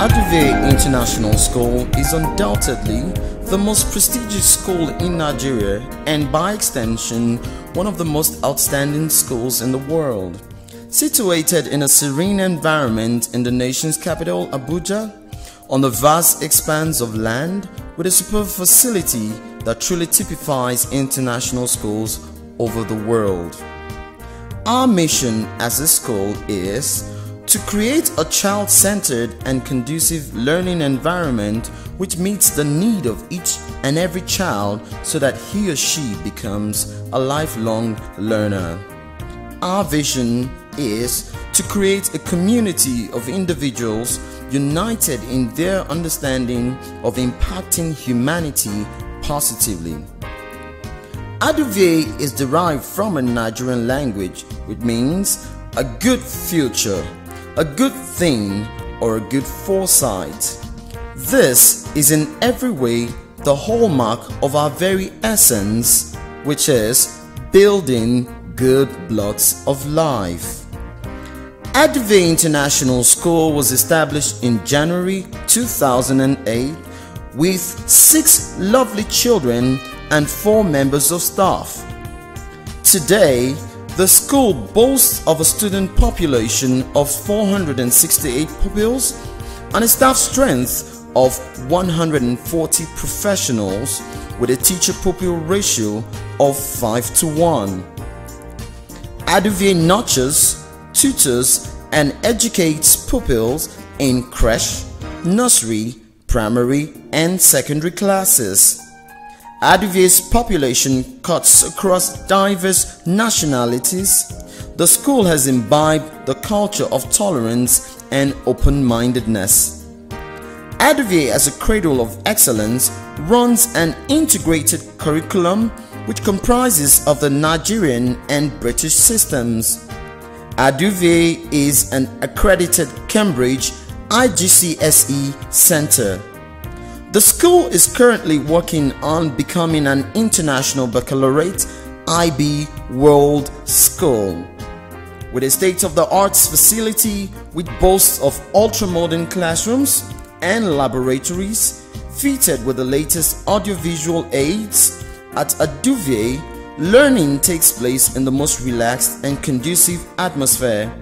Aduvie International School is undoubtedly the most prestigious school in Nigeria and by extension one of the most outstanding schools in the world. Situated in a serene environment in the nation's capital Abuja, on a vast expanse of land with a superb facility that truly typifies international schools over the world. Our mission as a school is to create a child centered and conducive learning environment which meets the need of each and every child so that he or she becomes a lifelong learner. Our vision is to create a community of individuals united in their understanding of impacting humanity positively. Aduvie is derived from a Nigerian language which means a good future a good thing, or a good foresight. This is in every way the hallmark of our very essence, which is building good blocks of life. Aduvie International School was established in January 2008 with six lovely children and four members of staff. Today, the school boasts of a student population of 468 pupils and a staff strength of 140 professionals with a teacher-pupil ratio of 5 to 1. Aduvie nurtures, tutors and educates pupils in creche, nursery, primary and secondary classes. Aduvie's population cuts across diverse nationalities. The school has imbibed the culture of tolerance and open-mindedness. Aduvie as a cradle of excellence runs an integrated curriculum which comprises of the Nigerian and British systems. Aduvie is an accredited Cambridge IGCSE center. The school is currently working on becoming an international baccalaureate IB World School. With a state-of-the-art facility which boasts of ultra-modern classrooms and laboratories fitted with the latest audiovisual aids, at Aduvie, learning takes place in the most relaxed and conducive atmosphere.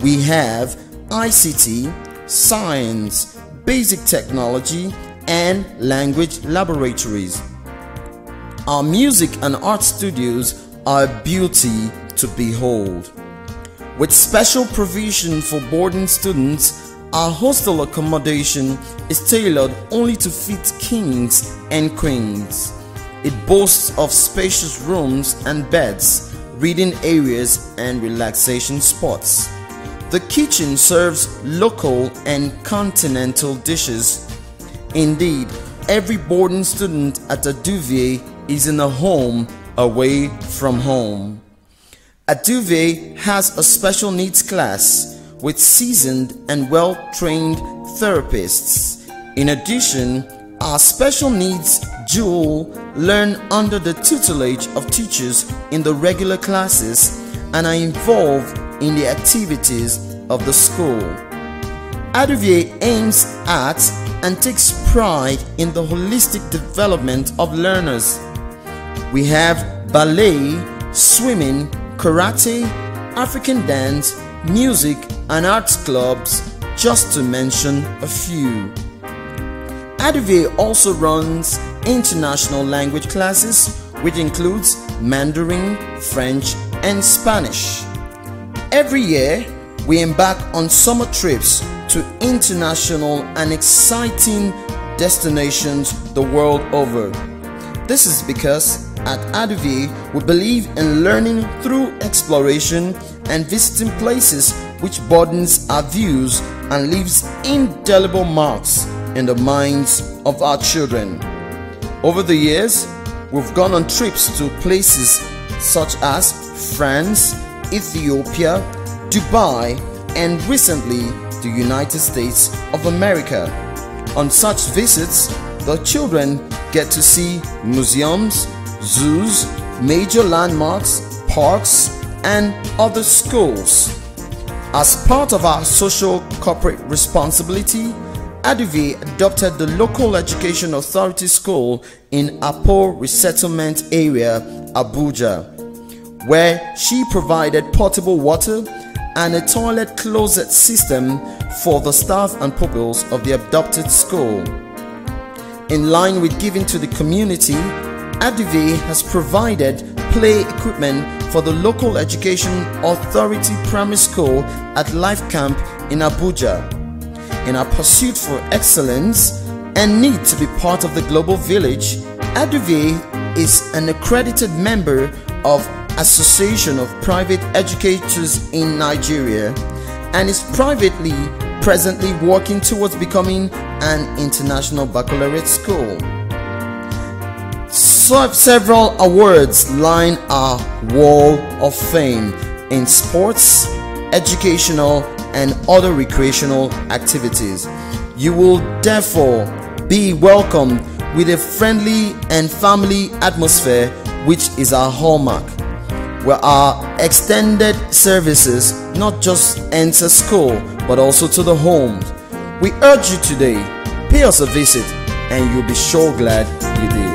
We have ICT, science, basic technology, and language laboratories. Our music and art studios are a beauty to behold. With special provision for boarding students, our hostel accommodation is tailored only to fit kings and queens. It boasts of spacious rooms and beds, reading areas and relaxation spots. The kitchen serves local and continental dishes Indeed, every boarding student at Aduvie is in a home away from home. Aduvie has a special needs class with seasoned and well-trained therapists. In addition, our special needs Jewel learn under the tutelage of teachers in the regular classes and are involved in the activities of the school. Aduvie aims at and takes pride in the holistic development of learners. We have ballet, swimming, karate, African dance, music, and arts clubs, just to mention a few. Aduvie also runs international language classes, which includes Mandarin, French, and Spanish. Every year, we embark on summer trips to international and exciting destinations the world over. This is because at Aduvie we believe in learning through exploration and visiting places which broadens our views and leaves indelible marks in the minds of our children. Over the years, we've gone on trips to places such as France, Ethiopia, Dubai, and recently the United States of America. On such visits, the children get to see museums, zoos, major landmarks, parks, and other schools. As part of our social corporate responsibility, Aduvie adopted the local education authority school in Apo resettlement area, Abuja, where she provided portable water and a toilet closet system for the staff and pupils of the adopted school. In line with giving to the community, Aduvie has provided play equipment for the local education authority primary school at Life Camp in Abuja. In our pursuit for excellence and need to be part of the global village, Aduvie is an accredited member of Association of Private Educators in Nigeria and is privately presently working towards becoming an international baccalaureate school. Several awards line our wall of fame in sports, educational, and other recreational activities. You will therefore be welcomed with a friendly and family atmosphere, which is our hallmark where our extended services not just enter school but also to the homes. We urge you today, pay us a visit and you'll be sure glad you did.